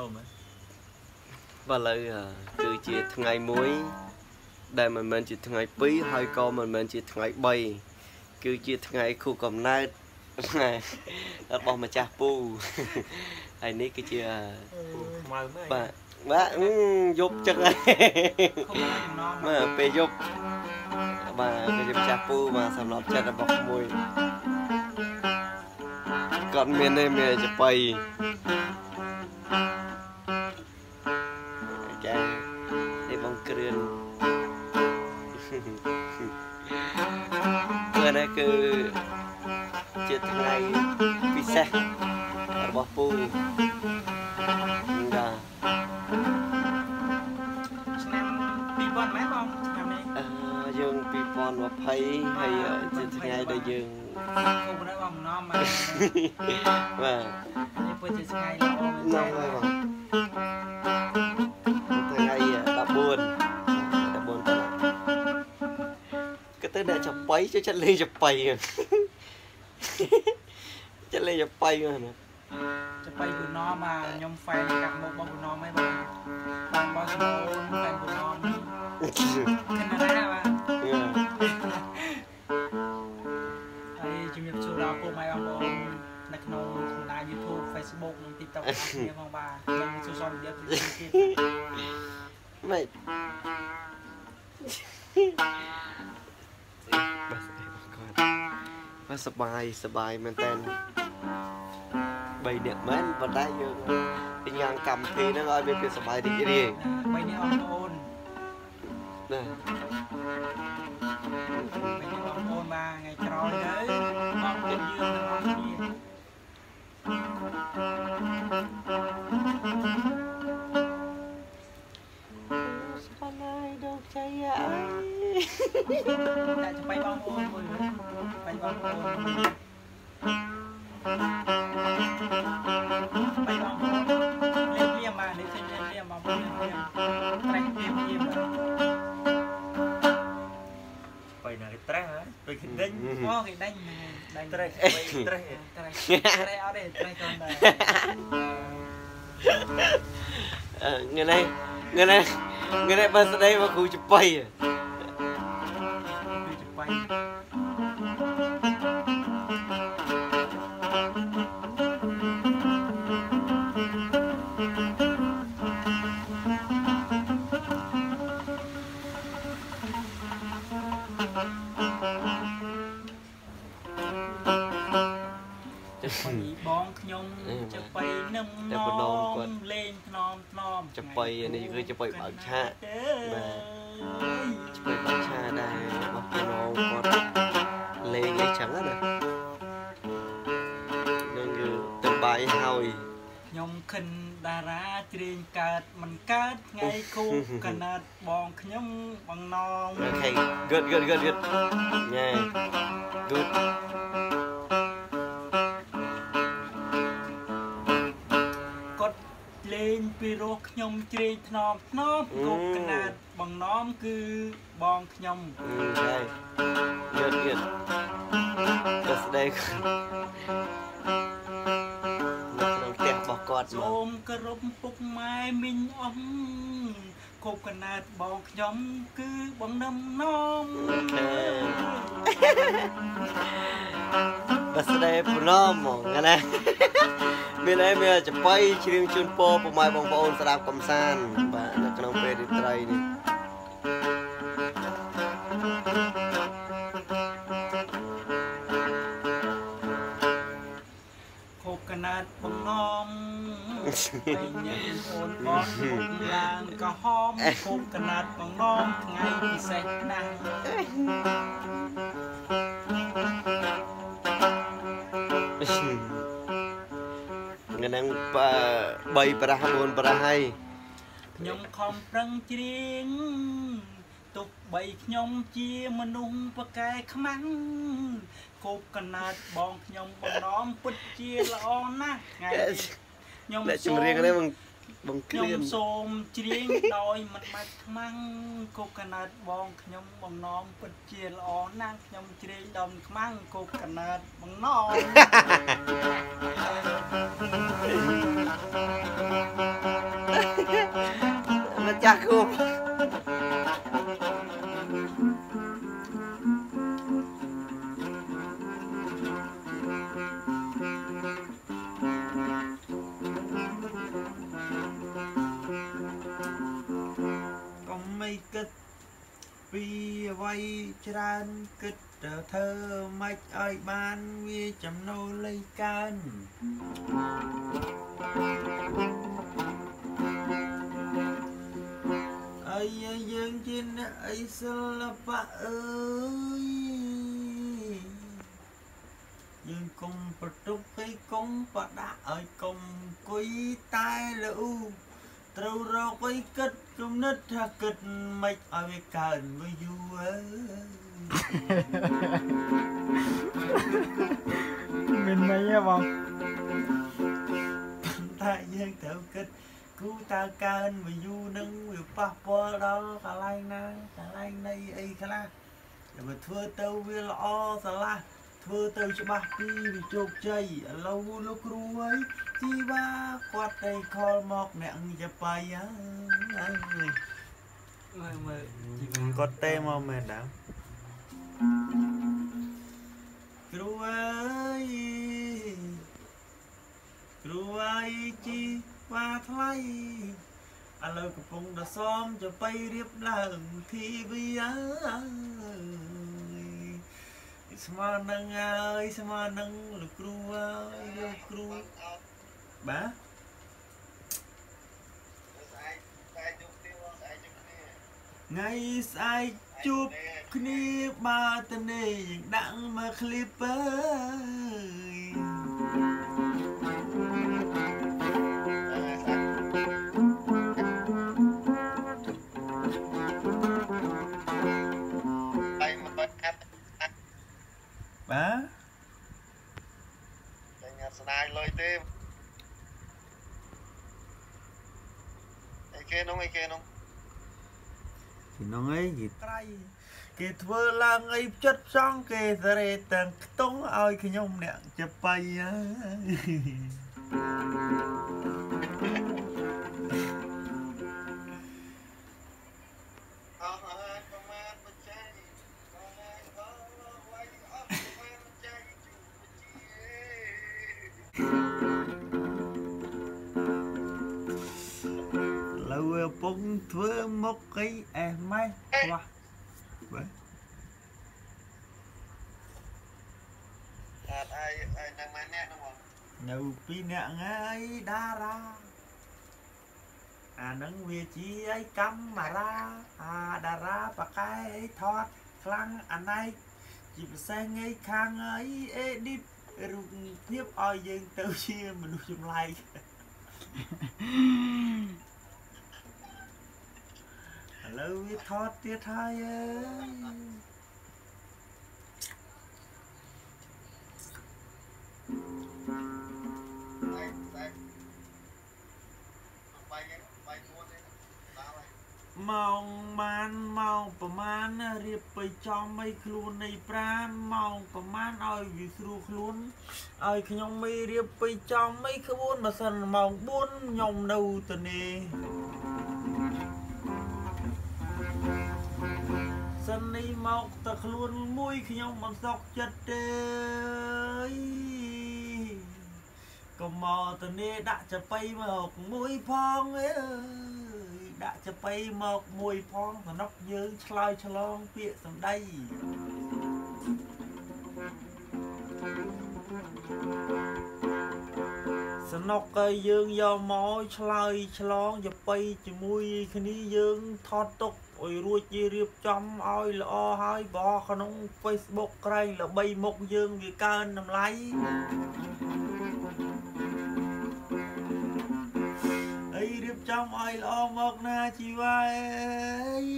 អូមើលបាទឥឡូវគឺជាថ្ងៃមួយដែលមិនមែនជាថ្ងៃ2ហើយក៏មិនមែនជាថ្ងៃ3គឺជាថ្ងៃខួបកំណើតរបស់ម្ចាស់ពូហើយនេះគឺជាខ្មៅមែនបាទបាទអឺយប់ចឹងហើយខុសកំណងបាទពេលយប់បាទគឺជាម្ចាស់ពូបាទសម្រាប់ចិត្តរបស់ក្មួយគាត់មានទេមានចបៃ គឺនេះគឺជាថ្ងៃពិសេសរបស់ពូចាឆ្នាំ2000មែនបងឆ្នាំនេះអឺយើង2020ហើយជាថ្ងៃដែលយើងគូប្របងណំមកបាទនេះពិតជាថ្ងៃល្អមែនណទេងហើយបងថ្ងៃ14 ទៅអ្នកចាប៉ៃចូលចិត្តលេងចាប៉ៃចិត្តលេងចាប៉ៃហ្នឹងចាប៉ៃគូណោមកខ្ញុំហ្វែនកាប់មុខបងគូណោមឯងបាទបានបងគូណោហ្វែនគូណោខ្ញុំណាស់បាទហើយជំរាបសួរដល់ពុកម៉ែបងប្អូននៅក្នុងបណ្ដាញ YouTube Facebook និង TikTok គ្នាផងបាទខ្ញុំសួរសំដៀបពីគេម៉េច សបាយសបាយមែនតើ3នាក់មែនប៉ុន្តែយើងញ៉ាំកម្មវិធីហ្នឹងឲ្យវាភាពសបាយរីករាយ3នាក់បងប្អូនណាបងប្អូនបាទថ្ងៃក្រោយទៅអរគុណយើងទាំងអស់គ្នាស្បណាយដល់ចៃអីតែចាំបងប្អូន ដូចគេដេញអូគេដាច់ដាច់ត្រេះបីត្រេះត្រេះត្រេះអត់ទេត្រេះកូនដែរអឺងឿនេះងឿនេះងឿនេះបើស្ដីមកគ្រូចបៃ ចាំបងខ្ញុំចបៃនឹមតែបដងគាត់លេងថ្នមថ្នមចបៃនេះគឺចបៃបើកឆាកបាទចបៃបើកឆាកដែរបងប្អូនគាត់លេងអីចឹងណានឹងគឺទៅបាយហើយ ខ្ញុំខិនតារាច្រៀងកើតមិនកើតថ្ងៃគូកណាត់បងខ្ញុំបងណងអូខេ good good good good ញ៉ែ good គាត់លេងពីរោះខ្ញុំច្រៀងថ្នមថ្នមគប់កណាត់បងណំគឺបងខ្ញុំใช่ good good ក៏ស្ដី គាត់មកសូមគោរពពុកម៉ែមីងអ៊ំគប់កណាត់បងខ្ញុំគឺបងនឹមណំបើស្ដីប្រណមហ្មងណាមានអីមានចបៃជ្រៀងជូនពរពុកម៉ែបងប្អូនស្ដាប់កំសាន្តបាទនៅក្នុងពេលរាត្រីនេះ ញ៉ាំអូនបងពុកឡើងក៏ហមគប់កណាត់បងណំថ្ងៃពិសេសណាស់ថ្ងៃហ្នឹង3ប្រាស់4ប្រាស់ហើយខ្ញុំខំប្រឹងច្រៀងទុកបីខ្ញុំជាមនុស្សប្រកែខ្មាំងគប់កណាត់បងខ្ញុំបងណំពិតជាល្អណាស់ថ្ងៃនេះ ខ្ញុំអ្នកចម្រៀងនេះបង្បង្ក្រៀនខ្ញុំសូមច្រៀងដោយមិនបាច់ខ្មាំងកូកាណាត់បងខ្ញុំបំណងពិតជាល្អណាស់ខ្ញុំច្រៀងដោយមិនខ្មាំងកូកាណាត់បំណងម្ចាស់គូ ពីអ្វីច្រើនគិតទៅធ្វើម៉េចឲ្យបានវាចំណូលលៃកើនអីយើងជាអ្នកអីសិល្បៈអើយយើងកុំប្រទុកពេកកុំបដាក់ឲ្យកុំអង្គុយតែលូ ត្រូវរកអីគិតគំនិតថាគិតមិនឲ្យវាកើនវាយូរអើយមានន័យហ៎បងតែយើងត្រូវគិតគូតើកើនវាយូរនឹងវាប៉ះពាល់ដល់កន្លែងណាកន្លែងនៃអីខ្លះតែវាធ្វើទៅវាល្អស្រឡះ ធ្វើទៅច្បាស់ពីវាជោគជ័យឥឡូវលោកគ្រូអើយជីវ៉ាគាត់ទៅខលមកអ្នកចបាយអើយមើលមើលគាត់ទេមកមែនដែរគ្រូអើយគ្រូអើយជីវ៉ាថ្លៃឥឡូវកំពុងតែសមទៅបីរៀបឡើងធីវីអើយ ស្មើនឹងអើយស្មើនឹងលោកគ្រូអើយលោកគ្រូបាទថ្ងៃស្អែកជួបគ្នាបើតនេយើងដាក់មកឃ្លីបអើយ បាទតែញ៉ាំស្នាយលុយទេអីគេនោះអីគេនោះពីនងអីគេត្រៃគេធ្វើឡើងអីផ្ចិតផ្ចង់គេសរេទាំងខ្ទង់ឲ្យខ្ញុំអ្នកចបៃអើយ ពុកធ្វើមុខអីអេះម៉េះខ្វះបាទអត់អាយអាយនឹងម៉ែអ្នកនោះមកនៅពីរអ្នកងាយតារាអានឹងវាជាអីកាមេរ៉ាអាតារាបកែអីថតខ្លាំងអាណៃជាពិសេសងាយខាងអីអេឌីតរូបភាពឲ្យយើងទៅជាមនុស្សចម្លែក ឥឡូវវាថតទៀតហើយអើយតែតែបាយហ្នឹងបាយពួនទេដល់ហើយម៉ោងម៉ានម៉ោងប្រមាណណារៀបទៅចំអីខ្លួននៃប្រានម៉ោងប្រមាណឲ្យវាស្រួលខ្លួនឲ្យខ្ញុំមិនរៀបទៅចំអីក្បួនបើសិនម៉ោង4ខ្ញុំនៅទៅនេះ សិននេះមកតែខ្លួនមួយខ្ញុំមិនសក់ចិត្តទេកុំមកទៅនេះដាក់ចបៃមកមួយផងអើយដាក់ចបៃមកមួយផងសំណុកយើងឆ្លើយឆ្លងពាក្យសម្ដីសំណុកឲ្យយើងយកមកឆ្លើយឆ្លងចបៃជាមួយគ្នាយើងថតទុក ឲ្យរួចជារៀបចំឲ្យល្អហើយបោះក្នុង Facebook ក្រែងល្បីមុខយើងវាកើនតម្លៃអីរៀបចំឲ្យល្អមកណាជីវ៉ាអើយ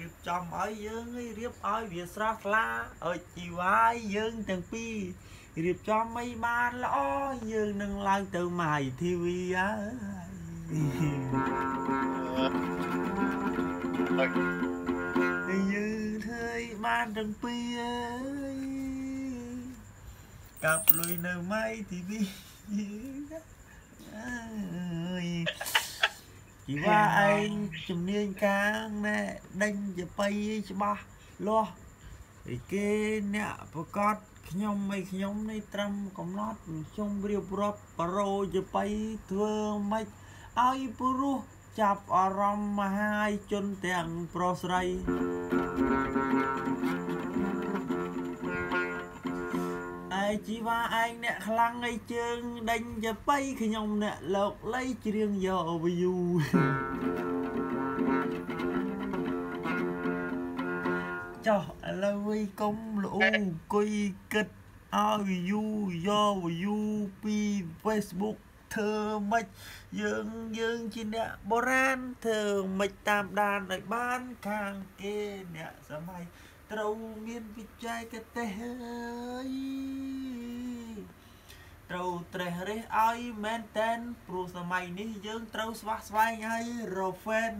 រៀបចំឲ្យយើងអីរៀបឲ្យវាស្រស់ថ្លាឲ្យជីវ៉ាយើងទាំងពីររៀបចំឲ្យបានល្អយើងនឹងឡើងទៅម៉ាយ TV ហើយអើ យយើងធ្វើឲ្យបានទាំងពីរអើយកាប់លុយនៅម៉ាយ TV អើយជីជីវ៉ាឯងជំនាញកាងណែដេញទៅបៃច្បាស់លាស់ឯគេអ្នកប្រកាសខ្ញុំអីខ្ញុំនេះត្រឹមកំណត់ខ្ញុំរៀបរាប់បរោទៅបៃធ្វើម៉េចឲ្យព្រោះ ចាប់អារម្មណ៍មហាជនទាំងប្រុសស្រីឯជីវ៉ាឯងអ្នកខ្លាំងឯជើងដេញទៅបៃខ្ញុំអ្នកលោកលៃច្រៀងយកវាយូចុះឥឡូវវិញកុំលូអង្គុយគិតឲ្យយូយកយូពី Facebook ធ្វើម៉េចយើងយើងជាអ្នកបុរាណធ្វើម៉េចតាមដានឲ្យបានខាងគេអ្នកសម័យត្រូវមានវិច័យកទេសអើយត្រូវត្រេះរេះឲ្យមែនតែនព្រោះសម័យនេះយើងត្រូវស្វះស្វែងឲ្យរក fan